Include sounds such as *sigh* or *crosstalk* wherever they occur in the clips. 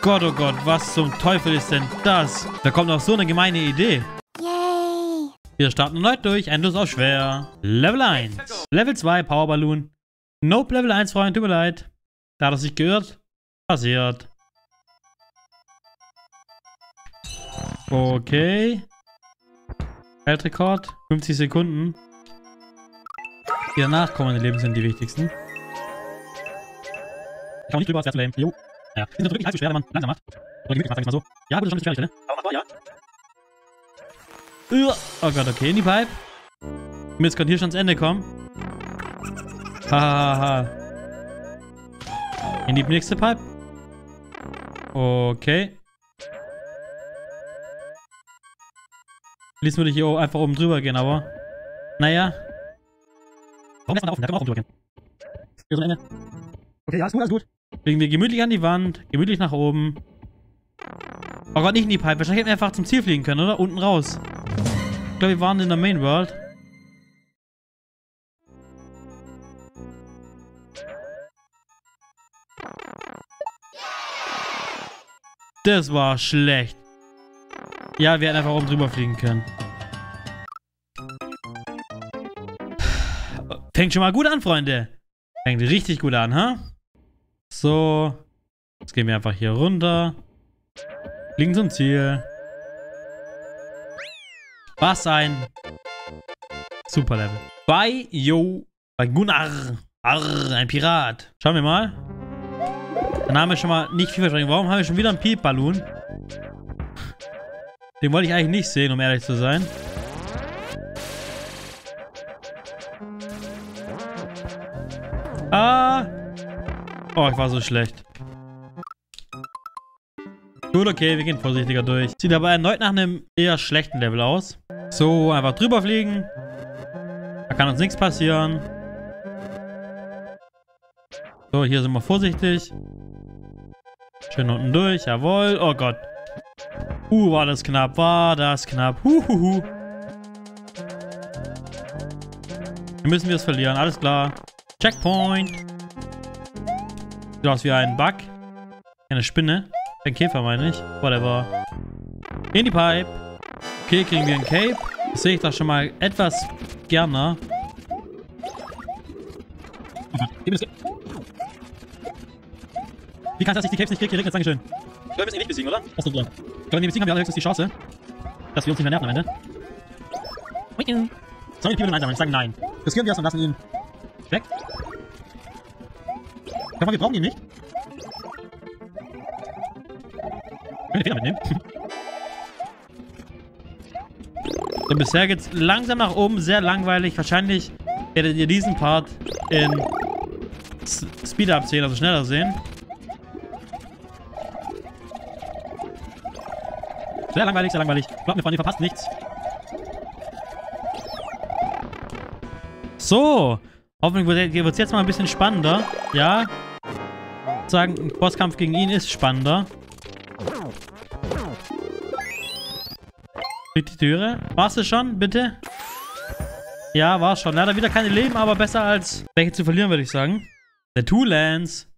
Gott, oh Gott, was zum Teufel ist denn das? Da kommt auf so eine gemeine Idee. Yay! Wir starten erneut durch, endlos auf schwer. Level 1. Level 2, Power Balloon. Nope, Level 1, Freund, tut mir leid. Da hat er sich geirrt. Passiert. Okay. Weltrekord, 50 Sekunden. Die danach kommenden Leben sind die wichtigsten. Ich kann nicht drüber, das. Jo. Ja, sind wirklich allzu schwer, wenn man langsam macht. Oder gemütlich macht, sag ich mal so. Ja, gut, das ist schon eine Stelle. Aber machbar, ja. Oh Gott, okay, in die Pipe. Jetzt kann hier schon ans Ende kommen. Hahaha. In die nächste Pipe. Okay. Ließ würde ich hier einfach oben drüber gehen, aber. Naja. Warum lässt man da offen? Da kann man auch oben drüber gehen. Hier so ein Ende. Okay, ja, ist gut, alles gut. Legen wir gemütlich an die Wand, gemütlich nach oben. Oh Gott, nicht in die Pipe. Wahrscheinlich hätten wir einfach zum Ziel fliegen können, oder? Unten raus. Ich glaube, wir waren in der Main World. Das war schlecht. Ja, wir hätten einfach oben drüber fliegen können. Fängt schon mal gut an, Freunde. Fängt richtig gut an, ha? So. Jetzt gehen wir einfach hier runter. Fliegen zum Ziel. Was ein super Level. Bei Yo, bei Gunnar. Arr, ein Pirat. Schauen wir mal. Der Name ist schon mal nicht vielversprechend. Warum haben wir schon wieder einen Piep-Ballon? Den wollte ich eigentlich nicht sehen, um ehrlich zu sein. Ah! Oh, ich war so schlecht. Gut, okay, wir gehen vorsichtiger durch. Sieht aber erneut nach einem eher schlechten Level aus. So, einfach drüber fliegen. Da kann uns nichts passieren. So, hier sind wir vorsichtig. Schön unten durch, jawohl. Oh Gott. Uh, war das knapp, war das knapp. Huhuhu. Hier müssen wir es verlieren, alles klar. Checkpoint. Sieht aus wie ein Bug. Eine Spinne. Ein Käfer, meine ich. Whatever. In die Pipe. Okay, kriegen wir ein Cape. Das sehe ich doch schon mal etwas gerne. Wie kann es, dass ich die Capes nicht kriege? Hier regnet Dankeschön. Ich glaube, wir müssen ihn nicht besiegen, oder? Achso, klar. Ich glaube, wenn wir besiegen, haben wir alle höchstens die Chance, dass wir uns nicht mehr nerven am Ende. Sollen wir die Piemel einsammeln? Ich sage nein. Riskieren wir es und lassen ihn weg. Glaube, wir brauchen ihn nicht. Können wir den Feder mitnehmen? *laughs* so, bisher geht's langsam nach oben, sehr langweilig. Wahrscheinlich werdet ihr diesen Part in Speed-Up sehen, also schneller sehen. Sehr langweilig, sehr langweilig. Glaubt mir, Freunde, ihr verpasst nichts. So. Hoffentlich wird es jetzt mal ein bisschen spannender. Ja. Sagen, ein Bosskampf gegen ihn ist spannender. Die Türe. Warst du schon, bitte? Ja, war schon. Leider wieder keine Leben, aber besser als welche zu verlieren, würde ich sagen. Der Two Lands.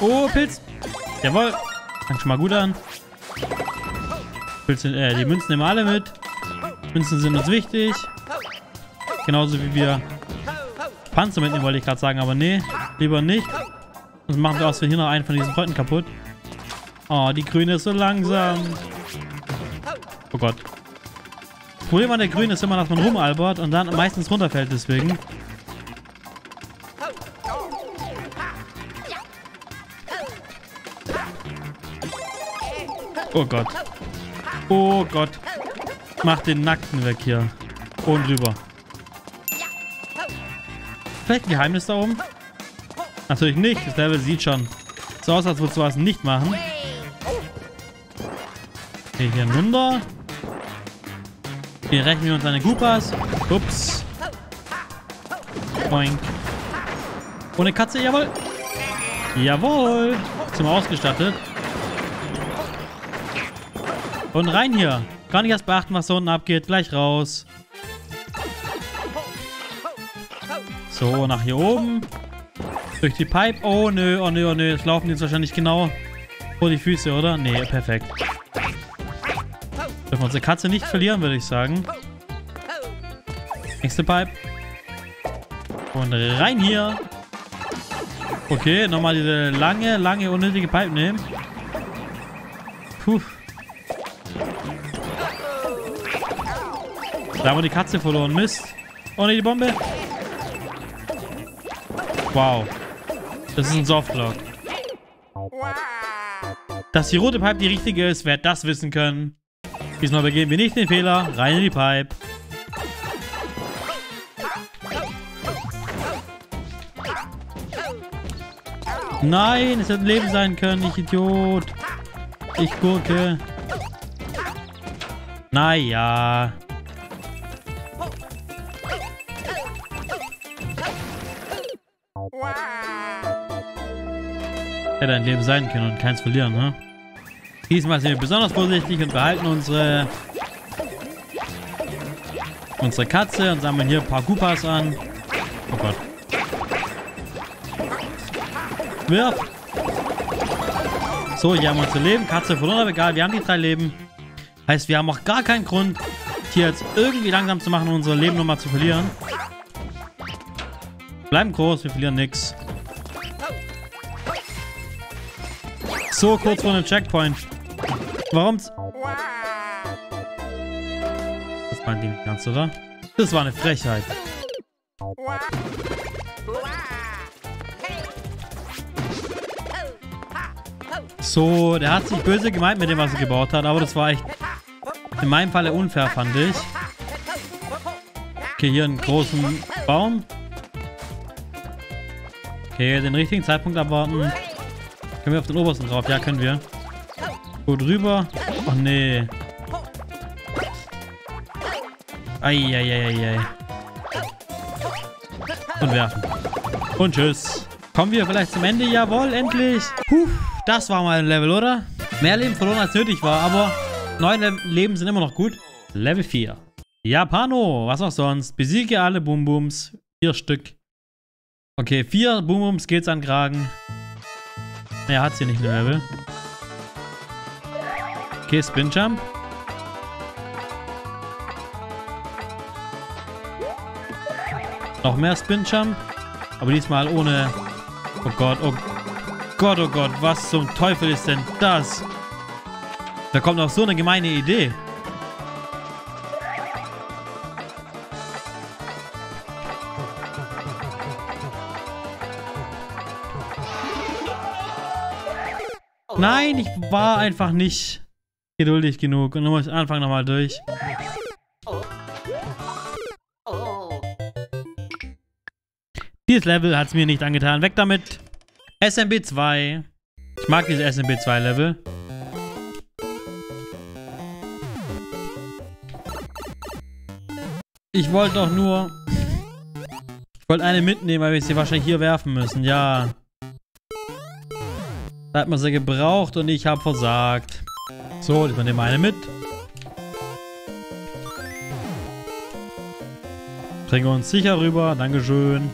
Oh, Pilz. Jawohl. Fängt schon mal gut an. Pilze, äh, die Münzen nehmen wir alle mit. Münzen sind uns wichtig. Genauso wie wir Panzer mitnehmen, wollte ich gerade sagen. Aber nee, lieber nicht. Sonst machen wir aus, wir hier noch einen von diesen Freunden kaputt. Oh, die Grüne ist so langsam. Oh Gott. Das Problem an der Grünen ist immer, dass man rumalbert und dann meistens runterfällt deswegen. Oh Gott. Oh Gott. Mach den Nackten weg hier. Und rüber. Vielleicht ein Geheimnis da oben? Natürlich nicht. Das Level sieht schon so aus, als würde es sowas nicht machen. Okay, hier runter. Hier rechnen wir uns eine Gupas. Ups. Boink. Ohne Katze, jawohl. Jawohl. Wir ausgestattet. Und rein hier. Gar nicht erst beachten, was da unten abgeht. Gleich raus. So, nach hier oben. Durch die Pipe. Oh, nö, oh, nö, oh, nö. Jetzt laufen jetzt wahrscheinlich genau Oh, die Füße, oder? Nee, perfekt. Dürfen wir unsere Katze nicht verlieren, würde ich sagen. Nächste Pipe. Und rein hier. Okay, nochmal diese lange, lange, unnötige Pipe nehmen. Puh. Da haben wir die Katze verloren. Mist. Oh ne, die Bombe. Wow. Das ist ein Softlock. Dass die rote Pipe die richtige ist, wer das wissen können. Diesmal begehen wir nicht den Fehler. Rein in die Pipe. Nein, es hätte ein Leben sein können, ich Idiot. Ich Gurke. Naja. Hätte ein Leben sein können und keins verlieren, ne? Diesmal sind wir besonders vorsichtig und behalten unsere unsere Katze und sammeln hier ein paar Koopas an. Oh Gott. Wirf! So, hier haben wir unser Leben. Katze verloren, aber egal, wir haben die drei Leben. Heißt, wir haben auch gar keinen Grund, hier jetzt irgendwie langsam zu machen und unser Leben nochmal zu verlieren. Bleiben groß, wir verlieren nichts. So, kurz vor dem Checkpoint. Warum? Das meint die nicht ganz, oder? Das war eine Frechheit. So, der hat sich böse gemeint mit dem, was er gebaut hat, aber das war echt in meinem Falle unfair, fand ich. Okay, hier einen großen Baum. Okay, den richtigen Zeitpunkt abwarten. Können wir auf den obersten drauf? Ja, können wir. Gut rüber. Oh, nee. Eieieiei. Und werfen. Und tschüss. Kommen wir vielleicht zum Ende? Jawohl, endlich. Puh, das war mal ein Level, oder? Mehr Leben verloren als nötig war, aber neun Le Leben sind immer noch gut. Level 4. Japano, was auch sonst. Besiege alle Boom Booms. Vier Stück. Okay, vier Boom Booms geht's an Kragen. Er hat sie nicht mehr Level. Okay, Spin Jump. Noch mehr Spin Jump. Aber diesmal ohne... Oh Gott, oh Gott, oh Gott. Was zum Teufel ist denn das? Da kommt noch so eine gemeine Idee. Nein, ich war einfach nicht geduldig genug. Und dann muss ich anfangen nochmal durch. Dieses Level hat es mir nicht angetan. Weg damit. SMB 2. Ich mag diese SMB 2 Level. Ich wollte doch nur... Ich wollte eine mitnehmen, weil wir sie wahrscheinlich hier werfen müssen. Ja. Da hat man sie gebraucht und ich habe versagt. So, ich nehme eine mit. Bringen wir uns sicher rüber. Dankeschön.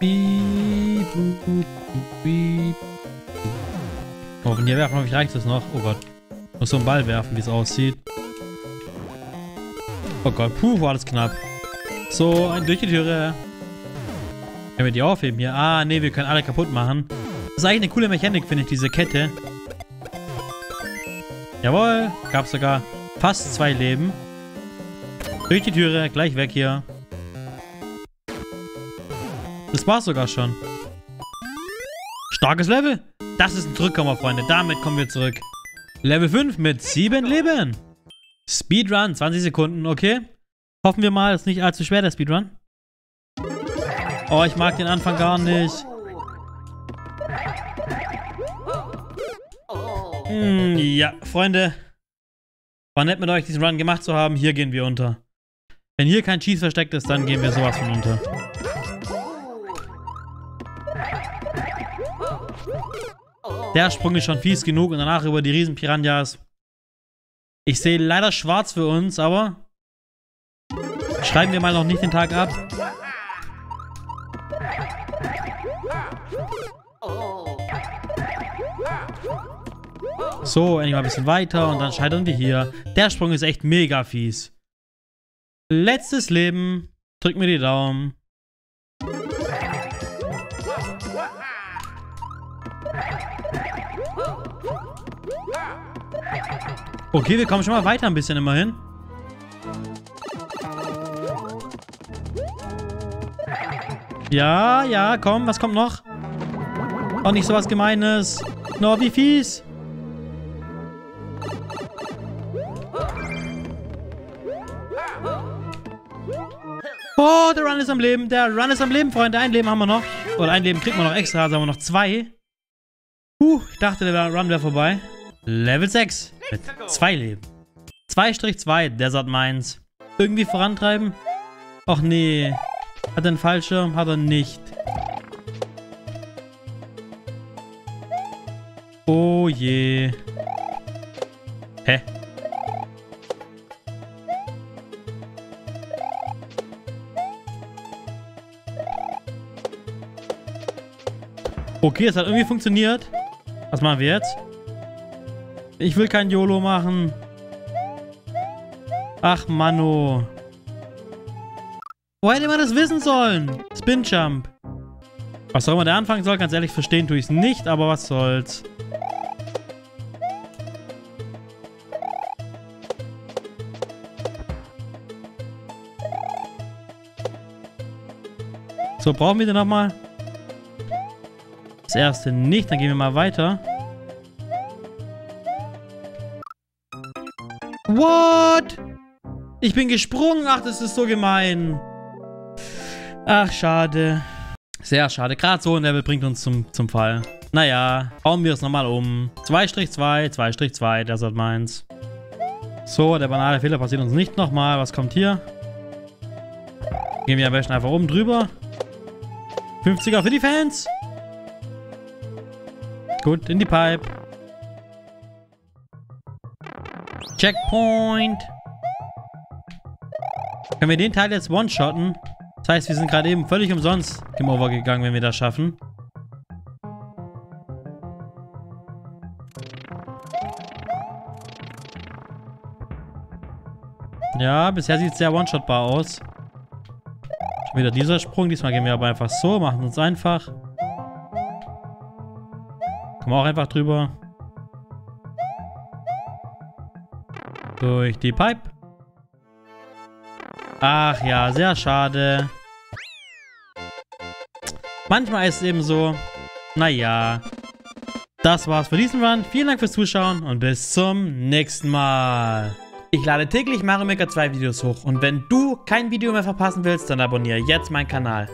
Beep, boop, beep. Oh, wenn hier werfen, ich, reicht es noch. Oh Gott. Muss so einen Ball werfen, wie es aussieht. Oh Gott, puh, war das knapp. So, ein durch die Türe. Können wir die aufheben hier? Ah, nee, wir können alle kaputt machen. Das ist eigentlich eine coole Mechanik, finde ich, diese Kette. Jawohl, gab sogar fast zwei Leben. Durch die Türe, gleich weg hier. Das war's sogar schon. Starkes Level. Das ist ein Zurückkommer, Freunde. Damit kommen wir zurück. Level 5 mit 7 Leben. Speedrun, 20 Sekunden, okay. Hoffen wir mal, es ist nicht allzu schwer, der Speedrun. Oh, ich mag den Anfang gar nicht. Hm, ja, Freunde. War nett mit euch diesen Run gemacht zu haben. Hier gehen wir unter. Wenn hier kein Cheese versteckt ist, dann gehen wir sowas von unter. Der Sprung ist schon fies genug und danach über die riesen Piranhas. Ich sehe leider schwarz für uns, aber schreiben wir mal noch nicht den Tag ab. So, endlich mal ein bisschen weiter und dann scheitern wir hier. Der Sprung ist echt mega fies. Letztes Leben. Drück mir die Daumen. Okay, wir kommen schon mal weiter ein bisschen immerhin. Ja, ja, komm, was kommt noch? Oh, nicht sowas Gemeines. No, wie fies. Oh, der Run ist am Leben. Der Run ist am Leben, Freunde. Ein Leben haben wir noch. Oder ein Leben kriegt man noch extra. Also haben wir noch zwei. Puh, ich dachte, der Run wäre vorbei. Level 6. Mit zwei Leben. 2-2, Desert Mines. Irgendwie vorantreiben? Och nee. Hat er einen Fallschirm? Hat er nicht. Oh je. Hä? Okay, es hat irgendwie funktioniert. Was machen wir jetzt? Ich will kein YOLO machen. Ach, Mano. Wo hätte man das wissen sollen? Spin Jump. Was auch immer der anfangen soll, ganz ehrlich, verstehen tue ich es nicht, aber was soll's. So, brauchen wir den nochmal? Das erste nicht, dann gehen wir mal weiter. What? Ich bin gesprungen. Ach, das ist so gemein. Ach, schade. Sehr schade. Gerade so ein Level bringt uns zum, zum Fall. Naja, bauen wir es nochmal um. 2-2, 2-2, das hat meins. So, der banale Fehler passiert uns nicht nochmal. Was kommt hier? Gehen wir am besten einfach oben drüber. 50er für die Fans. Gut, in die Pipe. Checkpoint. Können wir den Teil jetzt one-shotten? Das heißt, wir sind gerade eben völlig umsonst Game Over gegangen, wenn wir das schaffen. Ja, bisher sieht es sehr one-shotbar aus. Schon wieder dieser Sprung. Diesmal gehen wir aber einfach so, machen uns einfach. Kommen wir auch einfach drüber. Durch die Pipe. Ach ja, sehr schade. Manchmal ist es eben so. Naja. Das war's für diesen Run. Vielen Dank fürs Zuschauen und bis zum nächsten Mal. Ich lade täglich Mario Maker 2 Videos hoch und wenn du kein Video mehr verpassen willst, dann abonniere jetzt meinen Kanal.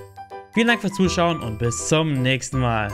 Vielen Dank fürs Zuschauen und bis zum nächsten Mal.